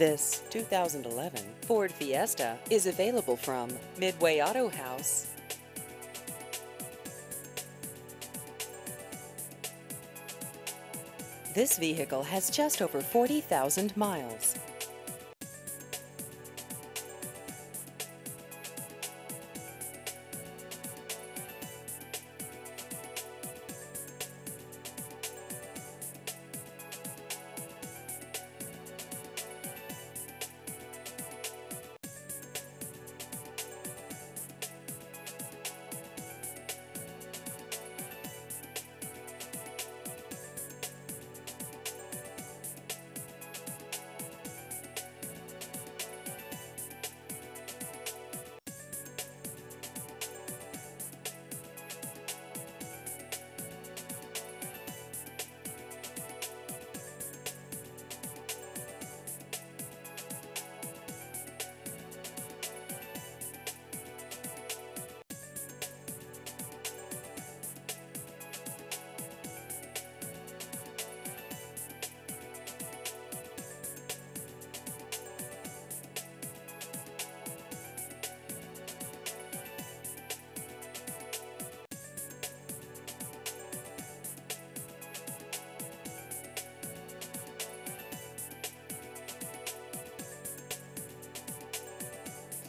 This 2011 Ford Fiesta is available from Midway Autohaus. This vehicle has just over 40,000 miles.